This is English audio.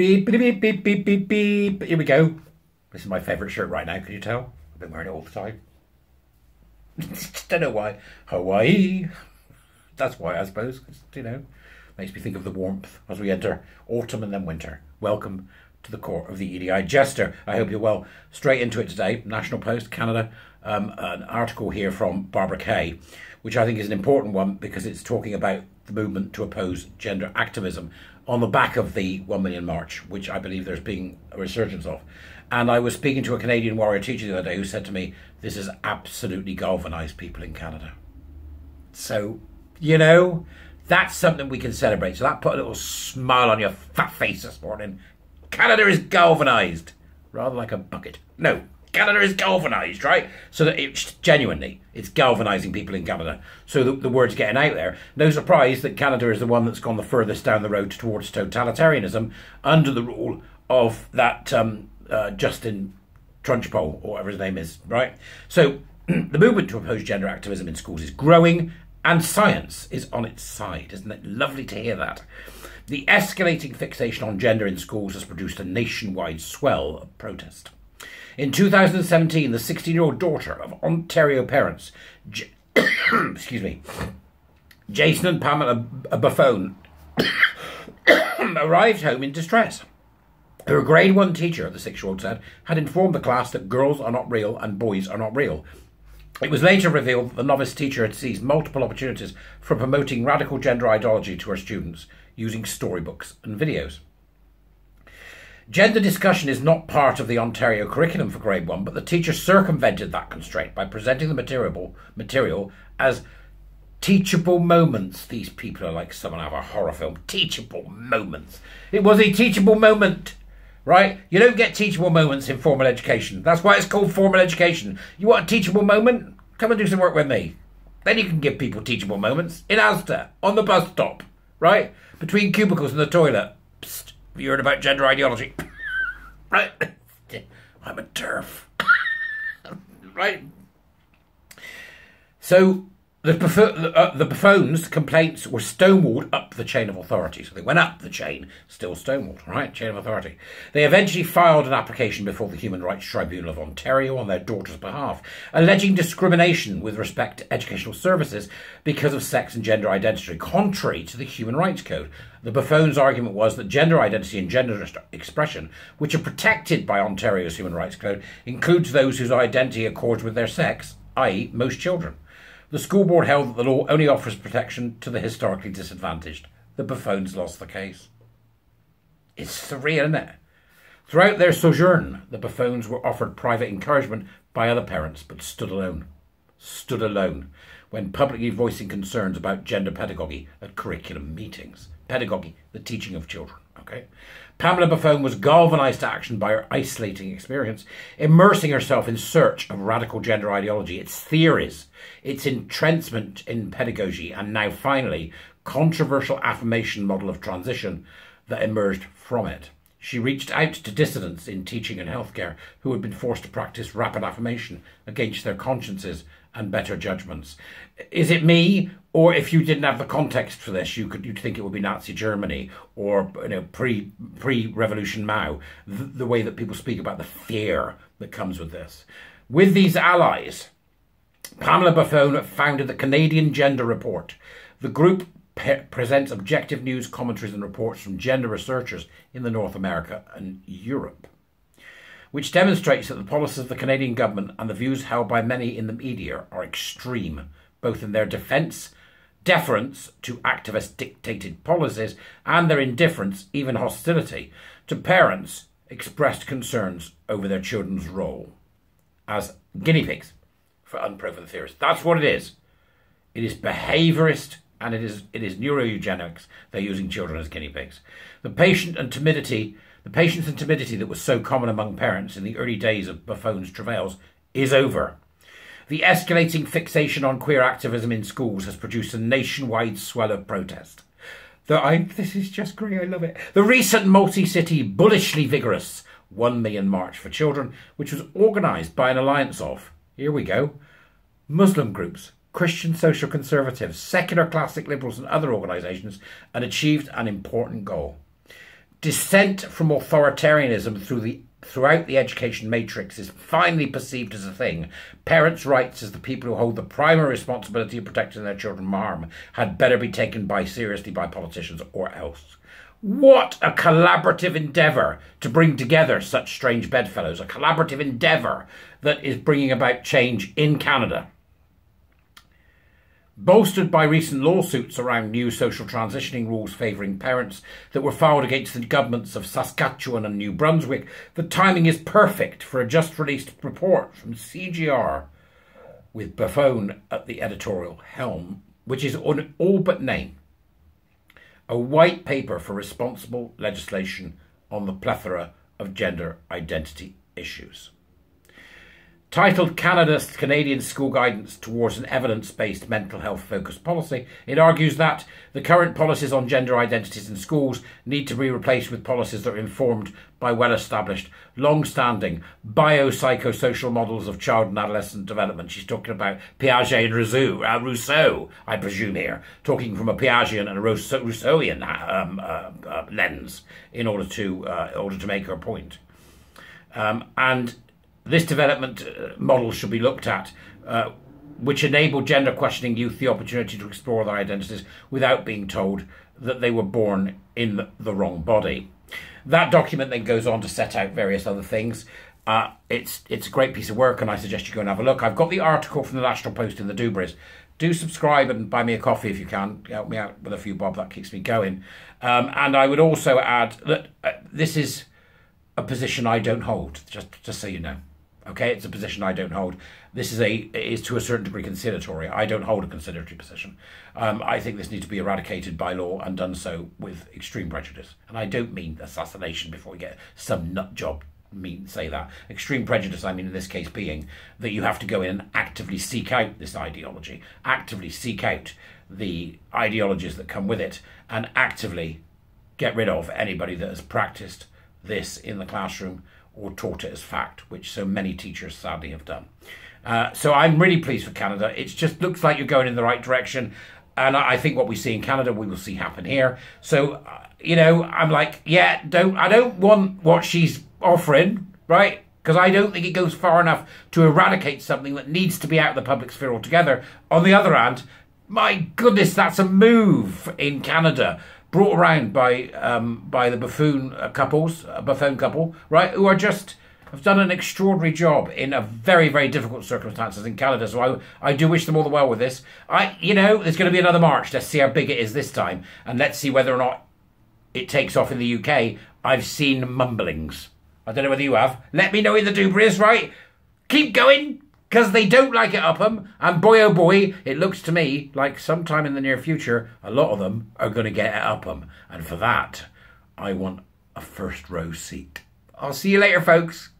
Beep, beep, beep, beep, beep, beep. Here we go. This is my favourite shirt right now, can you tell? I've been wearing it all the time. Don't know why. Hawaii. That's why, I suppose. 'cause, you know, makes me think of the warmth as we enter autumn and then winter. Welcome to the court of the EDI Jester. I hope you're well. Straight into it today. National Post, Canada. Um, an article here from Barbara Kay, which I think is an important one because it's talking about the movement to oppose gender activism on the back of the 1 million march, which I believe there's been a resurgence of. And I was speaking to a Canadian warrior teacher the other day who said to me, This has absolutely galvanised people in Canada. So, you know, that's something we can celebrate. So that put a little smile on your fat face this morning. Canada is galvanised. Rather like a bucket. No, Canada is galvanised, right? So that it's genuinely, it's galvanising people in Canada. So the, the word's getting out there. No surprise that Canada is the one that's gone the furthest down the road towards totalitarianism under the rule of that um, uh, Justin Trunchbull, or whatever his name is, right? So the movement to oppose gender activism in schools is growing, and science is on its side. Isn't it lovely to hear that? The escalating fixation on gender in schools has produced a nationwide swell of protest. In 2017, the 16 year old daughter of Ontario parents, J- excuse me, Jason and Pamela Buffone, arrived home in distress. Her grade one teacher, the six year old said, had informed the class that girls are not real and boys are not real. It was later revealed that the novice teacher had seized multiple opportunities for promoting radical gender ideology to her students using storybooks and videos. Gender discussion is not part of the Ontario curriculum for grade one, but the teacher circumvented that constraint by presenting the material, material as teachable moments. These people are like someone out of a horror film. Teachable moments. It was a teachable moment, right? You don't get teachable moments in formal education. That's why it's called formal education. You want a teachable moment? Come and do some work with me. Then you can give people teachable moments in Asda, on the bus stop, right? Between cubicles and the toilet. Psst, you heard about gender ideology? right? I'm a TERF. right? So the, uh, the Buffoons' complaints were stonewalled up the chain of authority. So they went up the chain, still stonewalled, right? Chain of authority. They eventually filed an application before the Human Rights Tribunal of Ontario on their daughter's behalf, alleging discrimination with respect to educational services because of sex and gender identity, contrary to the Human Rights Code. The Buffoons' argument was that gender identity and gender expression, which are protected by Ontario's Human Rights Code, includes those whose identity accords with their sex, i.e., most children. The school board held that the law only offers protection to the historically disadvantaged. The Buffoons lost the case. It's surreal, isn't it? Throughout their sojourn, the Buffoons were offered private encouragement by other parents, but stood alone. Stood alone when publicly voicing concerns about gender pedagogy at curriculum meetings. Pedagogy, the teaching of children. Okay. Pamela Buffone was galvanised to action by her isolating experience, immersing herself in search of radical gender ideology, its theories, its entrenchment in pedagogy, and now finally, controversial affirmation model of transition that emerged from it. She reached out to dissidents in teaching and healthcare who had been forced to practice rapid affirmation against their consciences and better judgments. Is it me, or if you didn't have the context for this, you could you'd think it would be Nazi Germany or you know pre pre revolution Mao, the, the way that people speak about the fear that comes with this. With these allies, Pamela Buffone founded the Canadian Gender Report. The group presents objective news, commentaries, and reports from gender researchers in the North America and Europe which demonstrates that the policies of the Canadian government and the views held by many in the media are extreme, both in their defence, deference to activist dictated policies, and their indifference, even hostility, to parents expressed concerns over their children's role as guinea pigs for unproven theorists. That's what it is. It is behaviourist and it is it is neuroeugenics. They're using children as guinea pigs. The patient and timidity the patience and timidity that was so common among parents in the early days of Buffone's travails is over. The escalating fixation on queer activism in schools has produced a nationwide swell of protest. The, I, this is just great, I love it. The recent multi city, bullishly vigorous 1 million March for Children, which was organised by an alliance of, here we go, Muslim groups, Christian social conservatives, secular classic liberals, and other organisations, and achieved an important goal dissent from authoritarianism through the throughout the education matrix is finally perceived as a thing. Parents' rights as the people who hold the primary responsibility of protecting their children from harm had better be taken by seriously by politicians or else. What a collaborative endeavour to bring together such strange bedfellows, a collaborative endeavour that is bringing about change in Canada bolstered by recent lawsuits around new social transitioning rules favouring parents that were filed against the governments of Saskatchewan and New Brunswick, the timing is perfect for a just released report from CGR with Buffone at the editorial helm, which is on all but name a white paper for responsible legislation on the plethora of gender identity issues. Titled Canada's Canadian School Guidance Towards an Evidence Based Mental Health Focused Policy, it argues that the current policies on gender identities in schools need to be replaced with policies that are informed by well established, long standing biopsychosocial models of child and adolescent development. She's talking about Piaget and Rousseau, uh, Rousseau I presume, here, talking from a Piagetian and a Rousseauian um, uh, uh, lens in order to, uh, order to make her point. Um, and this development uh, model should be looked at, uh, which enable gender questioning youth the opportunity to explore their identities without being told that they were born in the wrong body. That document then goes on to set out various other things. Uh, it's it's a great piece of work, and I suggest you go and have a look. I've got the article from the National Post in the Dubris. Do subscribe and buy me a coffee if you can. Help me out with a few bob. That keeps me going. Um, and I would also add that uh, this is a position I don't hold. Just just so you know. Okay, it's a position I don't hold. This is a is to a certain degree conciliatory. I don't hold a conciliatory position. Um, I think this needs to be eradicated by law and done so with extreme prejudice. And I don't mean assassination before we get some nut job mean say that extreme prejudice i mean in this case being that you have to go in and actively seek out this ideology actively seek out the ideologies that come with it and actively get rid of anybody that has practiced this in the classroom or taught it as fact, which so many teachers sadly have done. Uh, so I'm really pleased for Canada. It just looks like you're going in the right direction. And I think what we see in Canada, we will see happen here. So, uh, you know, I'm like, yeah, don't I don't want what she's offering, right? Because I don't think it goes far enough to eradicate something that needs to be out of the public sphere altogether. On the other hand, my goodness, that's a move in Canada brought around by um, by the buffoon uh, couples, a buffoon couple, right, who are just have done an extraordinary job in a very very difficult circumstances in Canada. So I I do wish them all the well with this. I you know there's going to be another march. Let's see how big it is this time, and let's see whether or not it takes off in the UK. I've seen mumblings. I don't know whether you have. Let me know in the Dubris, right? Keep going because they don't like it Upham. And boy, oh boy, it looks to me like sometime in the near future, a lot of them are going to get it Upham. And for that, I want a first row seat. I'll see you later, folks.